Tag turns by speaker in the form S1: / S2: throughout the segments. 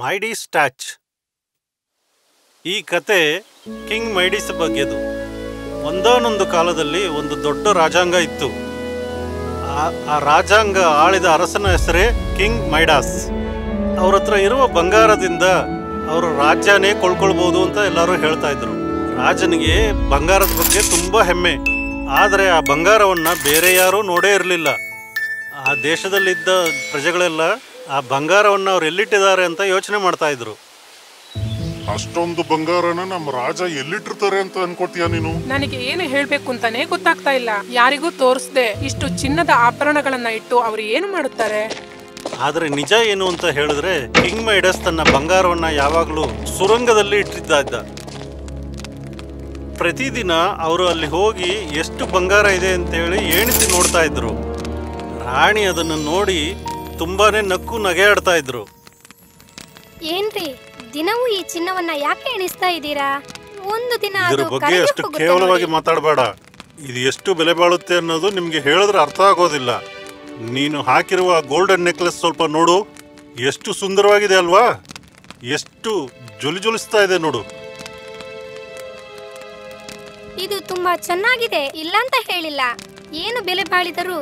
S1: ಮೈಡಿಸ್ ಟ್ಯಾಚ್ ಈ ಕತೆ ಕಿಂಗ್ ಮೈಡಿಸ್ ಬಗ್ಗೆದು. ಒಂದಾನೊಂದು ಕಾಲದಲ್ಲಿ ಒಂದು ದೊಡ್ಡ ರಾಜಾಂಗ ಇತ್ತು. ಆ- ಆ ರಾಜಾಂಗ ಆಳಿದ ಅರಸನ ಹೆಸರೇ ಕಿಂಗ್ ಮೈಡಾಸ್. ಅವ್ರ ಹತ್ರ ಇರುವ ಬಂಗಾರದಿಂದ ಅವರು ರಾಜ್ಯನೇ ಕೊಳ್ಕೊಳ್ಬೋದು ಅಂತ ಎಲ್ಲರೂ ಹೇಳ್ತಾ ಇದ್ರು. ರಾಜನಿಗೆ ಬಂಗಾರದ ಬಗ್ಗೆ ತುಂಬಾ ಹೆಮ್ಮೆ. ಆದರೆ ಆ ಬಂಗಾರವನ್ನು ಬೇರೆ ಯಾರೂ ನೋಡೇ ಇರಲಿಲ್ಲ. ಆ ದೇಶದಲ್ಲಿದ್ದ ಪ್ರಜೆಗಳೆಲ್ಲ ಆ ಬಂಗಾರವನ್ನು ಅವ್ರು ಎಲ್ಲಿಟ್ಟಿದ್ದಾರೆ ಅಂತ ಯೋಚನೆ ಮಾಡ್ತಾ ಇದ್ರು.
S2: ಅಷ್ಟೊಂದು ಬಂಗಾರನ ನಮ್ಮ ರಾಜ ಎಲ್ಲಿಟ್ಟಿರ್ತಾರೆ ಅಂತ ಅನ್ಕೋತೀಯ ನೀನು?
S3: ನನಗೆ ಏನು ಹೇಳ್ಬೇಕು ಅಂತಾನೆ ಗೊತ್ತಾಗ್ತಾ ಇಲ್ಲ. ಯಾರಿಗೂ ತೋರಿಸದೆ ಇಷ್ಟು ಚಿನ್ನದ ಆಭರಣಗಳನ್ನ ಇಟ್ಟು ಅವ್ರು ಏನು ಮಾಡುತ್ತಾರೆ?
S1: ಆದರೆ ನಿಜ ಏನು ಅಂತ ಹೇಳಿದ್ರೆ ಕಿಂಗ್ ಮೈಡಸ್ ತನ್ನ ಬಂಗಾರವನ್ನ ಯಾವಾಗಲೂ ಸುರಂಗದಲ್ಲಿ ಇಟ್ಟಿದ್ದ ಇದ್ದ. ಪ್ರತಿದಿನ ಅವರು ಅಲ್ಲಿ ಹೋಗಿ ಎಷ್ಟು ಬಂಗಾರ ಇದೆ ಅಂತೇಳಿ ಎಣಿಸಿ ನೋಡ್ತಾ ಇದ್ರು. ರಾಣಿ ಅದನ್ನು ನೋಡಿ ತುಂಬಾನೇ ನಕ್ಕು ನಗೆ ಆಡ್ತಾ ಇದ್ರು.
S4: ಏನ್ರಿ ದಿನವೂ ಈ ಚಿನ್ನವನ್ನ ಯಾಕೆ ಎಣಿಸ್ತಾ ಇದ್ದೀರಾ? ಒಂದು ದಿನ
S1: ಇದ್ರ
S4: ಅದು
S1: ಬಗ್ಗೆ
S4: ಕರಗಿ
S1: ಅಷ್ಟು
S4: ಹೋಗುತ್ತೆ
S1: ಕೇವಲವಾಗಿ
S4: ನೋಡಿ.
S1: ಮಾತಾಡಬೇಡ. ಇದು ಎಷ್ಟು ಬೆಲೆ ಬಾಳುತ್ತೆ ಅನ್ನೋದು ನಿಮ್ಗೆ ಹೇಳಿದ್ರೆ ಅರ್ಥ ಆಗೋದಿಲ್ಲ. ನೀನು ಹಾಕಿರುವ ಗೋಲ್ಡನ್ ನೆಕ್ಲೆಸ್ ಸ್ವಲ್ಪ ನೋಡು. ಎಷ್ಟು ಸುಂದರವಾಗಿದೆ ಅಲ್ವಾ? ಎಷ್ಟು ಜೊಲಿ ಜುಲಿಸ್ತಾ ಇದೆ ನೋಡು.
S4: ಇದು ತುಂಬಾ ಚೆನ್ನಾಗಿದೆ ಇಲ್ಲ ಅಂತ ಹೇಳಿಲ್ಲ. ಏನು ಬೆಲೆ ಬಾಳಿದರೂ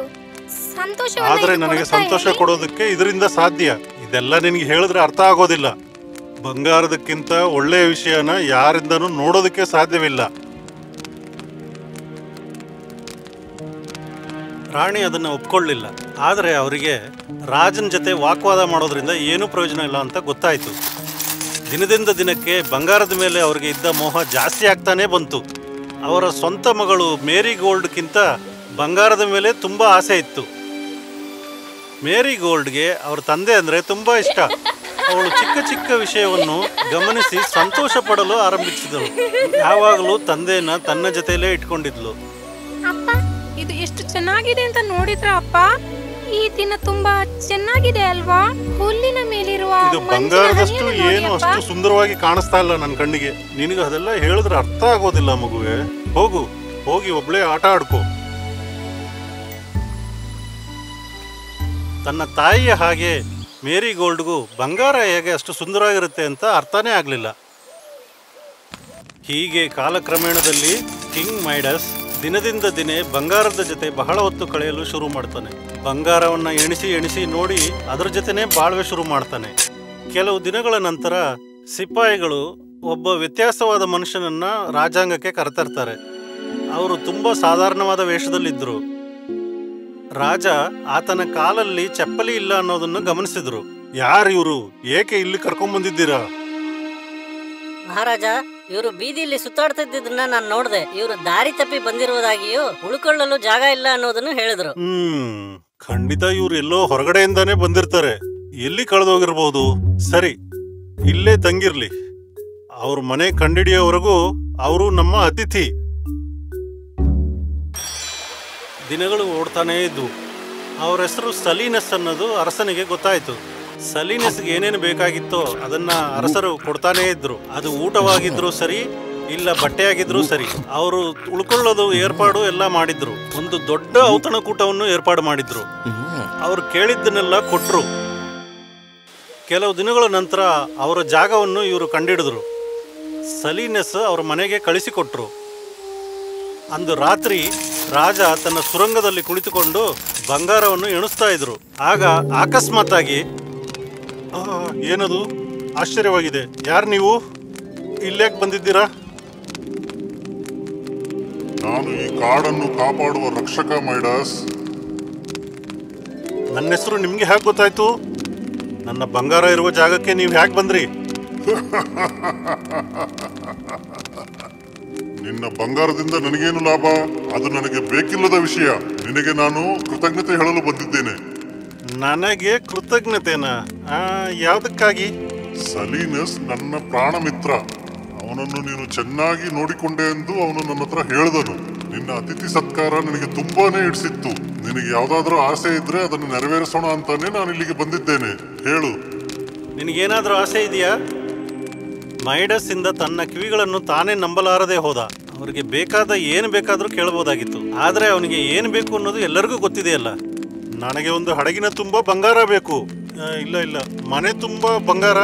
S1: ಆದ್ರೆ ನನಗೆ ಸಂತೋಷ ಕೊಡೋದಕ್ಕೆ ಇದರಿಂದ ಸಾಧ್ಯ. ಇದೆಲ್ಲ ನಿನಗೆ ಹೇಳಿದ್ರೆ ಅರ್ಥ ಆಗೋದಿಲ್ಲ. ಬಂಗಾರದಕ್ಕಿಂತ ಒಳ್ಳೆಯ ವಿಷಯನ ಯಾರಿಂದನೂ ನೋಡೋದಕ್ಕೆ ಸಾಧ್ಯವಿಲ್ಲ. ರಾಣಿ ಅದನ್ನ ಒಪ್ಕೊಳ್ಳಿಲ್ಲ. ಆದರೆ ಅವರಿಗೆ ರಾಜನ ಜೊತೆ ವಾಕ್ವಾದ ಮಾಡೋದ್ರಿಂದ ಏನೂ ಪ್ರಯೋಜನ ಇಲ್ಲ ಅಂತ ಗೊತ್ತಾಯಿತು. ದಿನದಿಂದ ದಿನಕ್ಕೆ ಬಂಗಾರದ ಮೇಲೆ ಅವರಿಗೆ ಇದ್ದ ಮೋಹ ಜಾಸ್ತಿ ಆಗ್ತಾನೇ ಬಂತು. ಅವರ ಸ್ವಂತ ಮಗಳು ಮೇರಿ ಗೋಲ್ಡ್ಗಿಂತ ಬಂಗಾರದ ಮೇಲೆ ತುಂಬ ಆಸೆ ಇತ್ತು. ಮೇರಿ ಗೋಲ್ಡ್ಗೆ ಅವ್ರ ತಂದೆ ಅಂದರೆ ತುಂಬ ಇಷ್ಟ. ಅವಳು ಚಿಕ್ಕ ಚಿಕ್ಕ ವಿಷಯವನ್ನು ಗಮನಿಸಿ ಸಂತೋಷ ಪಡಲು ಆರಂಭಿಸಿದಳು. ಯಾವಾಗಲೂ ತಂದೆಯನ್ನ ತನ್ನ ಜೊತೆಯಲ್ಲೇ ಇಟ್ಕೊಂಡಿದ್ಲು.
S4: ಅಪ್ಪ
S3: ಇದು ಎಷ್ಟು ಚೆನ್ನಾಗಿದೆ ಅಂತ ನೋಡಿದ್ರ ಅಪ್ಪ?
S4: ಈ ದಿನ ತುಂಬಾ ಚೆನ್ನಾಗಿದೆ ಅಲ್ವಾ? ಹುಲ್ಲಿನ ಮೇಲಿರುವ
S1: ಇದು ಬಂಗಾರದಷ್ಟು ಏನು ಅಷ್ಟು ಸುಂದರವಾಗಿ ಕಾಣಿಸ್ತಾ ಇಲ್ಲ ನನ್ನ ಕಣ್ಣಿಗೆ. ನಿನಗೆ ಅದೆಲ್ಲ ಹೇಳಿದ್ರೆ ಅರ್ಥ ಆಗೋದಿಲ್ಲ ಮಗುವೆ. ಹೋಗು ಹೋಗಿ ಒಬ್ಳೆ ಆಟ ಆಡ್ಕೋ. ತನ್ನ ತಾಯಿಯ ಹಾಗೆ ಮೇರಿ ಗೋಲ್ಡ್ಗೂ ಬಂಗಾರ ಹೇಗೆ ಅಷ್ಟು ಸುಂದರವಾಗಿರುತ್ತೆ ಅಂತ ಅರ್ಥನೇ ಆಗಲಿಲ್ಲ. ಹೀಗೆ ಕಾಲಕ್ರಮೇಣದಲ್ಲಿ ಕಿಂಗ್ ಮೈಡಸ್ ದಿನದಿಂದ ದಿನೇ ಬಂಗಾರದ ಜೊತೆ ಬಹಳ ಹೊತ್ತು ಕಳೆಯಲು ಶುರು ಮಾಡ್ತಾನೆ. ಬಂಗಾರವನ್ನು ಎಣಿಸಿ ಎಣಿಸಿ ನೋಡಿ ಅದರ ಜೊತೆನೇ ಬಾಳ್ವೆ ಶುರು ಮಾಡ್ತಾನೆ. ಕೆಲವು ದಿನಗಳ ನಂತರ ಸಿಪಾಯಿಗಳು ಒಬ್ಬ ವ್ಯತ್ಯಾಸವಾದ ಮನುಷ್ಯನನ್ನ ರಾಜಾಂಗಕ್ಕೆ ಕರೆತರ್ತಾರೆ. ಅವರು ತುಂಬ ಸಾಧಾರಣವಾದ ವೇಷದಲ್ಲಿದ್ದರು. ರಾಜ ಆತನ ಕಾಲಲ್ಲಿ ಚಪ್ಪಲಿ ಇಲ್ಲ ಅನ್ನೋದನ್ನು ಗಮನಿಸಿದ್ರು. ಯಾರು ಇವರು? ಏಕೆ ಇಲ್ಲಿ ಕರ್ಕೊಂಡ್ ಬಂದಿದ್ದೀರಾ?
S5: ಮಹಾರಾಜ ಇವರು ಬೀದಿಯಲ್ಲಿ ಸುತ್ತಾಡ್ತಿದ್ದನ್ನ ನಾನು ನೋಡಿದೆ. ಇವರು ದಾರಿ ತಪ್ಪಿ ಬಂದಿರುವುದಾಗಿಯೂ ಉಳ್ಕೊಳ್ಳಲು ಜಾಗ ಇಲ್ಲ ಅನ್ನೋದನ್ನು ಹೇಳಿದ್ರು.
S1: ಹ್ಮ್ ಖಂಡಿತ ಇವ್ರು ಎಲ್ಲೋ ಹೊರಗಡೆಯಿಂದಾನೇ ಬಂದಿರ್ತಾರೆ. ಎಲ್ಲಿ ಕಳೆದೋಗಿರ್ಬಹುದು ಸರಿ ಇಲ್ಲೇ ತಂಗಿರ್ಲಿ. ಅವ್ರ ಮನೆ ಕಂಡಿಡಿಯೋವರೆಗೂ ಅವರು ನಮ್ಮ ಅತಿಥಿ. ದಿನಗಳು ಓಡ್ತಾನೇ ಇದ್ದವು ಅವ್ರ ಹೆಸರು ಸಲೀನಸ್ ಅನ್ನೋದು ಅರಸನಿಗೆ ಗೊತ್ತಾಯಿತು. ಸಲೀನಸ್ಗೆ ಏನೇನು ಬೇಕಾಗಿತ್ತೋ ಅದನ್ನ ಅರಸರು ಕೊಡ್ತಾನೇ ಇದ್ರು. ಅದು ಊಟವಾಗಿದ್ರು ಸರಿ, ಇಲ್ಲ ಬಟ್ಟೆಯಾಗಿದ್ರು ಸರಿ. ಅವರು ಉಳ್ಕೊಳ್ಳೋದು, ಏರ್ಪಾಡು ಎಲ್ಲ ಮಾಡಿದ್ರು. ಒಂದು ದೊಡ್ಡ ಔತಣಕೂಟವನ್ನು ಏರ್ಪಾಡು ಮಾಡಿದ್ರು. ಅವರು ಕೇಳಿದ್ದನ್ನೆಲ್ಲ ಕೊಟ್ಟರು ಕೆಲವು ದಿನಗಳ ನಂತರ ಅವರ ಜಾಗವನ್ನು ಇವರು ಕಂಡಿಡಿದ್ರು. ಸಲೀನಸ್ ಅವ್ರ ಮನೆಗೆ ಕಳಿಸಿಕೊಟ್ರು. ಅಂದು ರಾತ್ರಿ ರಾಜ ತನ್ನ ಸುರಂಗದಲ್ಲಿ ಕುಳಿತುಕೊಂಡು ಬಂಗಾರವನ್ನು ಎಣಿಸ್ತಾ ಇದ್ರು. ಆಗ ಅಕಸ್ಮಾತ್ತಾಗಿ ಏನದು? ಆಶ್ಚರ್ಯವಾಗಿದೆ. ಯಾರು ನೀವು? ಇಲ್ಲೇಕ್ ಬಂದಿದ್ದೀರಾ?
S2: ನಾನು ಈ ಕಾಡನ್ನು ಕಾಪಾಡುವ ರಕ್ಷಕ ಮೈಡಾಸ್.
S1: ನನ್ನ ಹೆಸರು ನಿಮ್ಗೆ ಹೇಗೆ ಗೊತ್ತಾಯ್ತು? ನನ್ನ ಬಂಗಾರ ಇರುವ ಜಾಗಕ್ಕೆ ನೀವು ಹೇಗೆ ಬಂದ್ರಿ?
S2: ನಿನ್ನ ಬಂಗಾರದಿಂದ ನನಗೇನು ಲಾಭ? ಅದು ನನಗೆ ಬೇಕಿಲ್ಲದ ವಿಷಯ. ನಿನಗೆ ನಾನು ಕೃತಜ್ಞತೆ ಹೇಳಲು ಬಂದಿದ್ದೇನೆ.
S1: ನನಗೆ ಕೃತಜ್ಞತೆನಾ? ಯಾವುದಕ್ಕಾಗಿ?
S2: ಸಲೀನಸ್ ನನ್ನ ಪ್ರಾಣ ಮಿತ್ರ ಅವನನ್ನು ನೀನು ಚೆನ್ನಾಗಿ ನೋಡಿಕೊಂಡೆ ಎಂದು ಅವನು ನನ್ನ ಹತ್ರ ಹೇಳಿದನು. ನಿನ್ನ ಅತಿಥಿ ಸತ್ಕಾರ ನನಗೆ ತುಂಬಾನೇ ಇಡಿಸಿತ್ತು ನಿನಗೆ ಯಾವುದಾದ್ರೂ ಆಸೆ ಇದ್ರೆ ಅದನ್ನು ನೆರವೇರಿಸೋಣ ಅಂತಾನೆ ನಾನು ಇಲ್ಲಿಗೆ ಬಂದಿದ್ದೇನೆ. ಹೇಳು.
S1: ನಿನಗೇನಾದ್ರೂ ಆಸೆ ಇದೆಯಾ? ಮೈಡಸ್ ಇಂದ ತನ್ನ ಕಿವಿಗಳನ್ನು ತಾನೇ ನಂಬಲಾರದೆ ಹೋದ. ಅವರಿಗೆ ಬೇಕಾದ ಏನು ಬೇಕಾದರೂ ಕೇಳಬಹುದಾಗಿತ್ತು. ಆದರೆ ಅವನಿಗೆ ಏನು ಬೇಕು ಅನ್ನೋದು ಎಲ್ಲರಿಗೂ ಗೊತ್ತಿದೆಯಲ್ಲ ನನಗೆ ಒಂದು ಹಡಗಿನ ತುಂಬ ಬಂಗಾರ ಬೇಕು. ಇಲ್ಲ ಇಲ್ಲ. ಮನೆ ತುಂಬ ಬಂಗಾರ.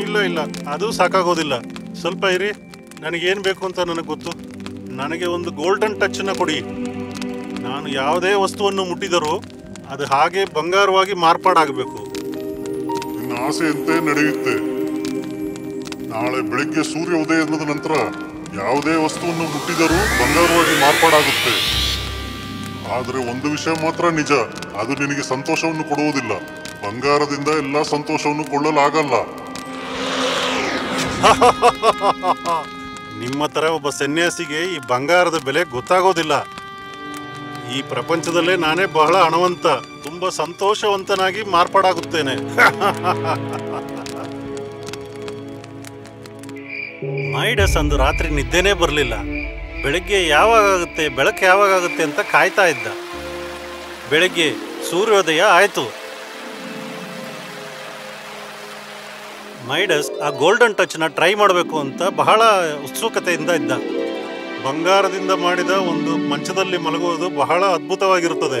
S1: ಇಲ್ಲ ಇಲ್ಲ. ಅದು ಸಾಕಾಗೋದಿಲ್ಲ. ಸ್ವಲ್ಪ ಇರಿ. ನನಗೇನು ಬೇಕು ಅಂತ ನನಗೆ ಗೊತ್ತು. ನನಗೆ ಒಂದು ಗೋಲ್ಡನ್ ಟಚ್ನ ಕೊಡಿ. ನಾನು ಯಾವುದೇ ವಸ್ತುವನ್ನು ಮುಟ್ಟಿದರೂ ಅದು ಹಾಗೆ ಬಂಗಾರವಾಗಿ ಮಾರ್ಪಾಡಾಗಬೇಕು.
S2: ಆಸೆಯಂತೆ ನಡೆಯುತ್ತೆ. ನಾಳೆ ಬೆಳಿಗ್ಗೆ ಸೂರ್ಯ ಉದಯದ ನಂತರ ಯಾವುದೇ ವಸ್ತುವನ್ನು ಮುಟ್ಟಿದರೂ ಬಂಗಾರವಾಗಿ ಮಾರ್ಪಾಡಾಗುತ್ತೆ. ಆದರೆ ಒಂದು ವಿಷಯ ಮಾತ್ರ ನಿಜ, ಅದು ನಿನಗೆ ಸಂತೋಷವನ್ನು ಕೊಡುವುದಿಲ್ಲ. ಬಂಗಾರದಿಂದ ಎಲ್ಲ ಸಂತೋಷವನ್ನು ಕೊಳ್ಳಲಾಗಲ್ಲ.
S1: ನಿಮ್ಮ ಥರ ಒಬ್ಬ ಸನ್ಯಾಸಿಗೆ ಈ ಬಂಗಾರದ ಬೆಲೆ ಗೊತ್ತಾಗೋದಿಲ್ಲ. ಈ ಪ್ರಪಂಚದಲ್ಲೇ ನಾನೇ ಬಹಳ ಹಣವಂತ, ತುಂಬಾ ಸಂತೋಷವಂತನಾಗಿ ಮಾರ್ಪಾಡಾಗುತ್ತೇನೆ. ಮೈಡಸ್ ಅಂದು ರಾತ್ರಿ ನಿದ್ದೆನೇ ಬರಲಿಲ್ಲ. ಬೆಳಗ್ಗೆ ಯಾವಾಗ ಆಗುತ್ತೆ ಬೆಳಕು ಯಾವಾಗ ಆಗುತ್ತೆ ಅಂತ ಕಾಯ್ತಾ ಇದ್ದ. ಬೆಳಗ್ಗೆ ಸೂರ್ಯೋದಯ ಆಯಿತು. ಮೈಡಸ್ ಆ ಗೋಲ್ಡನ್ ಟಚ್ನ ಟ್ರೈ ಮಾಡಬೇಕು ಅಂತ ಬಹಳ ಉತ್ಸುಕತೆಯಿಂದ ಇದ್ದ. ಬಂಗಾರದಿಂದ ಮಾಡಿದ ಒಂದು ಮಂಚದಲ್ಲಿ ಮಲಗುವುದು ಬಹಳ ಅದ್ಭುತವಾಗಿರುತ್ತದೆ.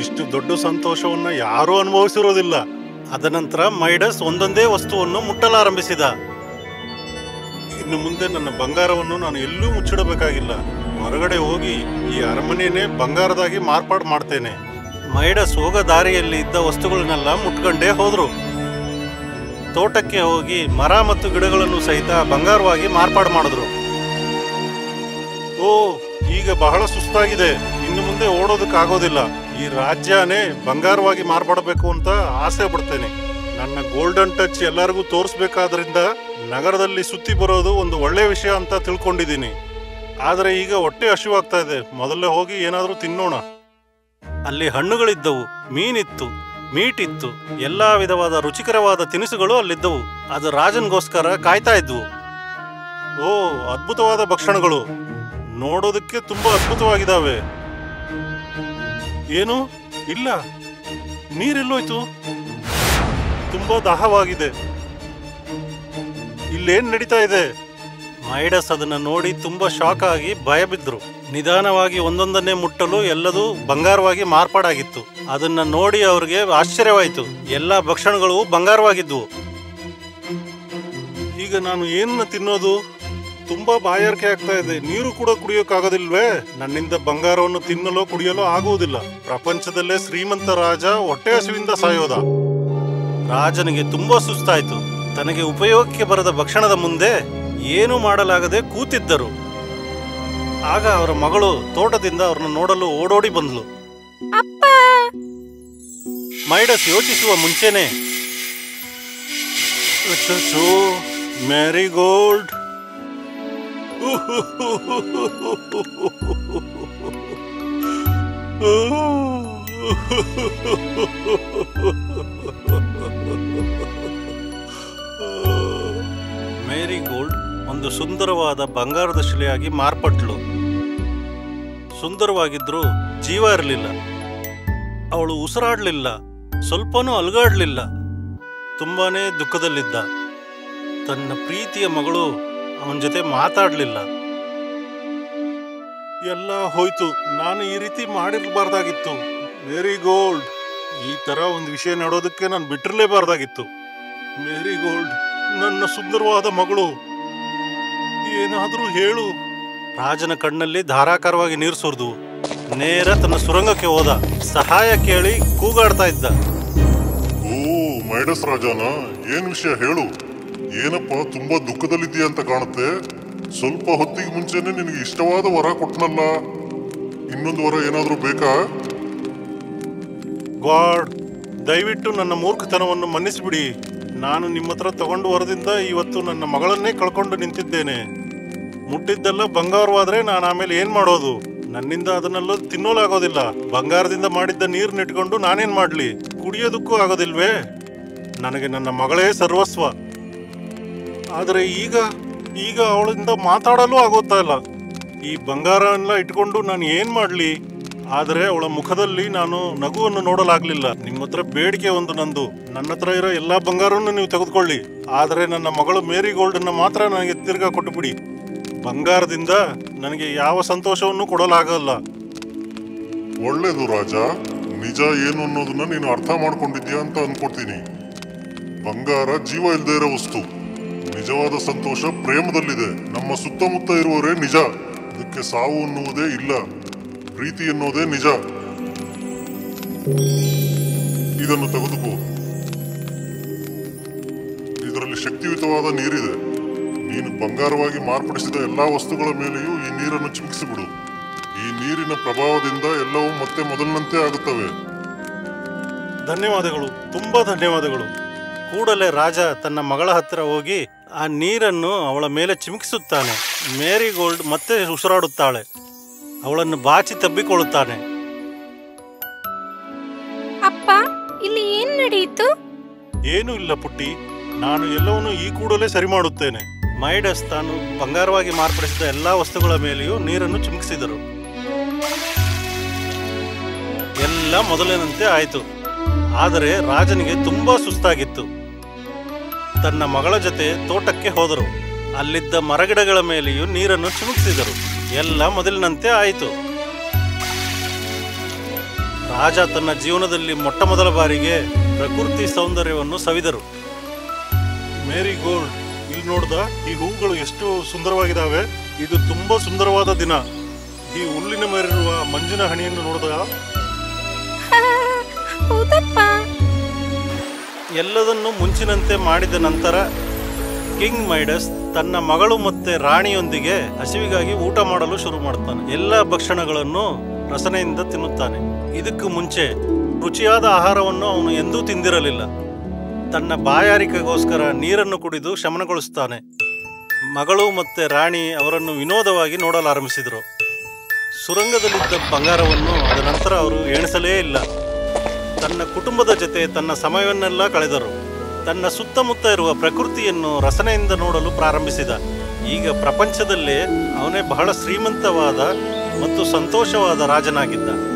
S1: ಇಷ್ಟು ದೊಡ್ಡ ಸಂತೋಷವನ್ನು ಯಾರೂ ಅನುಭವಿಸಿರೋದಿಲ್ಲ. ಅದನಂತರ ಮೈಡಸ್ ಒಂದೊಂದೇ ವಸ್ತುವನ್ನು ಮುಟ್ಟಲಾರಂಭಿಸಿದ. ಇನ್ನು ಮುಂದೆ ನನ್ನ ಬಂಗಾರವನ್ನು ನಾನು ಎಲ್ಲೂ ಮುಚ್ಚಿಡಬೇಕಾಗಿಲ್ಲ. ಹೊರಗಡೆ ಹೋಗಿ ಈ ಅರಮನೆಯೇ ಬಂಗಾರದಾಗಿ ಮಾರ್ಪಾಡು ಮಾಡ್ತೇನೆ. ಮೈಡಸ್ ಹೋಗ ದಾರಿಯಲ್ಲಿ ಇದ್ದ ವಸ್ತುಗಳನ್ನೆಲ್ಲ ಮುಟ್ಕೊಂಡೇ ಹೋದ್ರು. ತೋಟಕ್ಕೆ ಹೋಗಿ ಮರ ಮತ್ತು ಗಿಡಗಳನ್ನು ಸಹಿತ ಬಂಗಾರವಾಗಿ ಮಾರ್ಪಾಡು ಮಾಡಿದ್ರು. ಓ, ಈಗ ಬಹಳ ಸುಸ್ತಾಗಿದೆ. ಇನ್ನು ಮುಂದೆ ಓಡೋದಕ್ಕಾಗೋದಿಲ್ಲ. ಈ ರಾಜ್ಯನೇ ಬಂಗಾರವಾಗಿ ಮಾರ್ಪಾಡಬೇಕು ಅಂತ ಆಸೆ ಪಡ್ತೇನೆ. ನನ್ನ ಗೋಲ್ಡನ್ ಟಚ್ ಎಲ್ಲರಿಗೂ ತೋರಿಸ್ಬೇಕಾದ್ರಿಂದ ನಗರದಲ್ಲಿ ಸುತ್ತಿ ಬರೋದು ಒಂದು ಒಳ್ಳೆ ವಿಷಯ ಅಂತ ತಿಳ್ಕೊಂಡಿದ್ದೀನಿ. ಆದರೆ ಈಗ ಹೊಟ್ಟೆ ಹಸಿವಾಗ್ತಾ ಇದೆ. ಮೊದಲೇ ಹೋಗಿ ಏನಾದರೂ ತಿನ್ನೋಣ. ಅಲ್ಲಿ ಹಣ್ಣುಗಳಿದ್ದವು, ಮೀನಿತ್ತು, ಮೀಟಿತ್ತು, ಎಲ್ಲಾ ವಿಧವಾದ ರುಚಿಕರವಾದ ತಿನಿಸುಗಳು ಅಲ್ಲಿದ್ದವು. ಅದು ರಾಜನ್ಗೋಸ್ಕರ ಕಾಯ್ತಾ ಇದ್ವು. ಓ, ಅದ್ಭುತವಾದ ಭಕ್ಷಣಗಳು. ನೋಡೋದಕ್ಕೆ ತುಂಬಾ ಅದ್ಭುತವಾಗಿದ್ದಾವೆ. ಏನು? ಇಲ್ಲ. ನೀರೆಲ್ಲೋಯ್ತು? ತುಂಬಾ ದಾಹವಾಗಿದೆ. ಇಲ್ಲೇನ್ ನಡೀತಾ ಇದೆ? ಮೈಡಸ್ ಅದನ್ನ ನೋಡಿ ತುಂಬಾ ಶಾಕ್ ಆಗಿ ಭಯ ಬಿದ್ರು. ನಿಧಾನವಾಗಿ ಒಂದೊಂದನ್ನೇ ಮುಟ್ಟಲು ಎಲ್ಲದೂ ಬಂಗಾರವಾಗಿ ಮಾರ್ಪಾಡಾಗಿತ್ತು. ಅದನ್ನ ನೋಡಿ ಅವ್ರಿಗೆ ಆಶ್ಚರ್ಯವಾಯಿತು. ಎಲ್ಲಾ ಭಕ್ಷಣಗಳು ಬಂಗಾರವಾಗಿದ್ವು. ಈಗ ನಾನು ಏನನ್ನ ತಿನ್ನೋದು? ತುಂಬಾ ಬಾಯಾರಿಕೆ ಆಗ್ತಾ ಇದೆ. ನೀರು ಕೂಡ ಕುಡಿಯೋಕ್ಕಾಗೋದಿಲ್ವೇ? ನನ್ನಿಂದ ಬಂಗಾರವನ್ನು ತಿನ್ನಲು ಕುಡಿಯಲು ಆಗುವುದಿಲ್ಲ. ಪ್ರಪಂಚದಲ್ಲೇ ಶ್ರೀಮಂತ ರಾಜ ಹೊಟ್ಟೆ ಹಸುವಿಂದ ಸಾಯೋದ. ರಾಜನಿಗೆ ತುಂಬಾ ಸುಸ್ತಾಯ್ತು. ತನಗೆ ಉಪಯೋಗಕ್ಕೆ ಬರದ ಭಕ್ಷಣದ ಮುಂದೆ ಏನು ಮಾಡಲಾಗದೆ ಕೂತಿದ್ದರು. ಆಗ ಅವರ ಮಗಳು ತೋಟದಿಂದ ಅವರನ್ನು ನೋಡಲು ಓಡೋಡಿ ಬಂದ್ಲು. ಮೈಡಸ್ ಯೋಚಿಸುವ ಮುಂಚೆನೆ ಮ್ಯಾರಿಗೋಲ್ಡ್ ಮೇರಿ ಗೋಲ್ಡ್ ಒಂದು ಸುಂದರವಾದ ಬಂಗಾರದ ಶಿಲೆಯಾಗಿ ಮಾರ್ಪಟ್ಲು. ಸುಂದರವಾಗಿದ್ರೂ ಜೀವ ಇರಲಿಲ್ಲ. ಅವಳು ಉಸಿರಾಡಲಿಲ್ಲ, ಸ್ವಲ್ಪನೂ ಅಲ್ಗಾಡ್ಲಿಲ್ಲ. ತುಂಬಾನೇ ದುಃಖದಲ್ಲಿದ್ದ. ತನ್ನ ಪ್ರೀತಿಯ ಮಗಳು ಅವನ ಜೊತೆ ಮಾತಾಡಲಿಲ್ಲ. ಎಲ್ಲ ಹೋಯ್ತು, ನಾನು ಈ ರೀತಿ ಮಾಡಿರ್ಬಾರ್ದಾಗಿತ್ತು. ಮೇರಿ ಗೋಲ್ಡ್ ಈ ತರ ಒಂದು ವಿಷಯ ನೋಡೋದಕ್ಕೆ ನಾನು ಬಿಟ್ಟಿರಲೇಬಾರ್ದಾಗಿತ್ತು. ಮೇರಿ ಗೋಲ್ಡ್ ನನ್ನ ಸುಂದರವಾದ ಮಗಳು. ಏನಾದರೂ ಹೇಳು. ರಾಜನ ಕಣ್ಣಲ್ಲಿ ಧಾರಾಕಾರವಾಗಿ ನೀರು ಸುರಿದು ನೇರ ತನ್ನ ಸುರಂಗಕ್ಕೆ ಹೋದ. ಸಹಾಯ ಕೇಳಿ ಕೂಗಾಡ್ತಾ ಇದ್ದ.
S2: ಓ ಮೈಡಸ್ ರಾಜನ ಏನ್ ವಿಷಯ ಹೇಳು. ಏನಪ್ಪ ತುಂಬಾ ದುಃಖದಲ್ಲಿದ್ದೀಯ ಅಂತ ಕಾಣುತ್ತೆ. ಸ್ವಲ್ಪ ಹೊತ್ತಿಗೆ ಮುಂಚೆನೆ ನಿನಗೆ ಇಷ್ಟವಾದ ವರ ಕೊಟ್ಟನಲ್ಲ ಇನ್ನೊಂದು ವರ ಏನಾದರೂ ಬೇಕಾ?
S1: ಗಾಡ್ ದಯವಿಟ್ಟು ನನ್ನ ಮೂರ್ಖತನವನ್ನು ಮನ್ನಿಸಿಬಿಡಿ. ನಾನು ನಿಮ್ಮ ಹತ್ರ ತಗೊಂಡು ವರದಿಂದ ಇವತ್ತು ನನ್ನ ಮಗಳನ್ನೇ ಕಳ್ಕೊಂಡು ನಿಂತಿದ್ದೇನೆ. ಮುಟ್ಟಿದ್ದೆಲ್ಲ ಬಂಗಾರವಾದ್ರೆ ನಾನು ಆಮೇಲೆ ಏನು ಮಾಡೋದು? ನನ್ನಿಂದ ಅದನ್ನೆಲ್ಲ ತಿನ್ನೋಲಾಗೋದಿಲ್ಲ. ಬಂಗಾರದಿಂದ ಮಾಡಿದ್ದ ನೀರನ್ನಿಟ್ಕೊಂಡು ನಾನೇನು ಮಾಡ್ಲಿ? ಕುಡಿಯೋದಕ್ಕೂ ಆಗೋದಿಲ್ವೇ? ನನಗೆ ನನ್ನ ಮಗಳೇ ಸರ್ವಸ್ವ. ಆದರೆ ಈಗ ಈಗ ಅವಳಿಂದ ಮಾತಾಡಲು ಆಗೋತಾ ಇಲ್ಲ. ಈ ಬಂಗಾರ ಇಟ್ಕೊಂಡು ನಾನು ಏನು ಮಾಡ್ಲಿ? ಆದರೆ ಅವಳ ಮುಖದಲ್ಲಿ ನಾನು ನಗುವನ್ನು ನೋಡಲಾಗಲಿಲ್ಲ. ನಿಮ್ಮ ಹತ್ರ ಬೇಡಿಕೆ ಒಂದು ನಂದು. ನನ್ನ ಹತ್ರ ಇರೋ ಎಲ್ಲಾ ಬಂಗಾರವನ್ನು ನೀವು ತೆಗೆದುಕೊಳ್ಳಿ. ಆದರೆ ನನ್ನ ಮಗಳು ಮೇರಿ ಗೋಲ್ಡ್ ಅನ್ನ ಮಾತ್ರ ನನಗೆ ತಿರ್ಗಾ ಕೊಟ್ಟುಬಿಡಿ. ಬಂಗಾರದಿಂದ ನನಗೆ ಯಾವ ಸಂತೋಷವನ್ನು ಕೊಡಲಾಗಲ್ಲ.
S2: ಒಳ್ಳೇದು ರಾಜ. ನಿಜ ಏನು ಅನ್ನೋದನ್ನ ನೀನು ಅರ್ಥ ಮಾಡ್ಕೊಂಡಿದ್ಯಾ ಅಂತ ಅನ್ಕೊಡ್ತೀನಿ. ಬಂಗಾರ ಜೀವ ಇಲ್ಲದೆ ಇರೋ ವಸ್ತು. ನಿಜವಾದ ಸಂತೋಷ ಪ್ರೇಮದಲ್ಲಿದೆ. ನಮ್ಮ ಸುತ್ತಮುತ್ತ ಇರುವವರೇ ನಿಜ. ಅದಕ್ಕೆ ಸಾವು ಅನ್ನುವುದೇ ಇಲ್ಲ. ಪ್ರೀತಿ ಎನ್ನುವುದೇ ನಿಜ. ಇದನ್ನು ತೆಗೆದುಕೋ. ಇದರಲ್ಲಿ ಶಕ್ತಿಯುತವಾದ ನೀರಿದೆ. ನೀನು ಬಂಗಾರವಾಗಿ ಮಾರ್ಪಡಿಸಿದ ಎಲ್ಲಾ ವಸ್ತುಗಳ ಮೇಲೆಯೂ ಈ ನೀರನ್ನು ಚಿಮುಕಿಸಿಬಿಡು. ಈ ನೀರಿನ ಪ್ರಭಾವದಿಂದ ಎಲ್ಲವೂ ಮತ್ತೆ ಮೊದಲಿನಂತೆ ಆಗುತ್ತವೆ.
S1: ಧನ್ಯವಾದಗಳು. ತುಂಬಾ ಧನ್ಯವಾದಗಳು. ಕೂಡಲೇ ರಾಜ ತನ್ನ ಮಗಳ ಹತ್ತಿರ ಹೋಗಿ ಆ ನೀರನ್ನು ಅವಳ ಮೇಲೆ ಚಿಮುಕಿಸುತ್ತಾನೆ. ಮೇರಿ ಗೋಲ್ಡ್ ಮತ್ತೆ ಉಸಿರಾಡುತ್ತಾಳೆ. ಅವಳನ್ನು ಬಾಚಿ ತಬ್ಬಿಕೊಳ್ಳುತ್ತಾನೆ.
S4: ಅಪ್ಪ ಇಲ್ಲಿ ಏನ್ ನಡೆಯಿತು?
S1: ಏನೂ ಇಲ್ಲ ಪುಟ್ಟಿ. ನಾನು ಎಲ್ಲವನ್ನು ಈ ಕೂಡಲೇ ಸರಿ ಮಾಡುತ್ತೇನೆ. ಮೈಡಸ್ ತಾನು ಬಂಗಾರವಾಗಿ ಮಾರ್ಪಡಿಸಿದ ಎಲ್ಲಾ ವಸ್ತುಗಳ ಮೇಲೆಯೂ ನೀರನ್ನು ಚಿಮುಕಿಸಿದರು. ಎಲ್ಲ ಮೊದಲಿನಂತೆ ಆಯಿತು. ಆದರೆ ರಾಜನಿಗೆ ತುಂಬಾ ಸುಸ್ತಾಗಿತ್ತು. ತನ್ನ ಮಗಳ ಜೊತೆ ತೋಟಕ್ಕೆ ಹೋದರು. ಅಲ್ಲಿದ್ದ ಮರಗಿಡಗಳ ಮೇಲೆಯೂ ನೀರನ್ನು ಚಿಮುಕಿಸಿದರು. ಎಲ್ಲ ಮೊದಲಿನಂತೆ ಆಯಿತು. ರಾಜ ತನ್ನ ಜೀವನದಲ್ಲಿ ಮೊಟ್ಟ ಮೊದಲ ಬಾರಿಗೆ ಪ್ರಕೃತಿ ಸೌಂದರ್ಯವನ್ನು ಸವಿದರು. ಮೇರಿ ಗೋಲ್ಡ್ ಇಲ್ಲಿ ನೋಡ್ದ ಈ ಹೂಗಳು ಎಷ್ಟು ಸುಂದರವಾಗಿದ್ದಾವೆ ಇದು ತುಂಬಾ ಸುಂದರವಾದ ದಿನ. ಈ ಹುಲ್ಲಿನ ಮೇಲಿರುವ ಮಂಜಿನ ಹಣಿಯನ್ನು ನೋಡ್ದ? ಎಲ್ಲದನ್ನು ಮುಂಚಿನಂತೆ ಮಾಡಿದ ನಂತರ ಕಿಂಗ್ ಮೈಡಸ್ ತನ್ನ ಮಗಳು ಮತ್ತೆ ರಾಣಿಯೊಂದಿಗೆ ಹಸಿವಿಗಾಗಿ ಊಟ ಮಾಡಲು ಶುರು ಮಾಡ್ತಾನೆ. ಎಲ್ಲ ಭಕ್ಷಣಗಳನ್ನು ರಸನೆಯಿಂದ ತಿನ್ನುತ್ತಾನೆ. ಇದಕ್ಕೂ ಮುಂಚೆ ರುಚಿಯಾದ ಆಹಾರವನ್ನು ಅವನು ಎಂದೂ ತಿಂದಿರಲಿಲ್ಲ. ತನ್ನ ಬಾಯಾರಿಕೆಗೋಸ್ಕರ ನೀರನ್ನು ಕುಡಿದು ಶಮನಗೊಳಿಸುತ್ತಾನೆ. ಮಗಳು ಮತ್ತೆ ರಾಣಿ ಅವರನ್ನು ವಿನೋದವಾಗಿ ನೋಡಲಾರಂಭಿಸಿದರು. ಸುರಂಗದಲ್ಲಿದ್ದ ಬಂಗಾರವನ್ನು ಅದ ನಂತರ ಅವರು ಎಣಿಸಲೇ ಇಲ್ಲ. ತನ್ನ ಕುಟುಂಬದ ಜೊತೆ ತನ್ನ ಸಮಯವನ್ನೆಲ್ಲ ಕಳೆದರು. ತನ್ನ ಸುತ್ತಮುತ್ತ ಇರುವ ಪ್ರಕೃತಿಯನ್ನು ರಸನೆಯಿಂದ ನೋಡಲು ಪ್ರಾರಂಭಿಸಿದ. ಈಗ ಪ್ರಪಂಚದಲ್ಲೇ ಅವನೇ ಬಹಳ ಶ್ರೀಮಂತವಾದ ಮತ್ತು ಸಂತೋಷವಾದ ರಾಜನಾಗಿದ್ದ.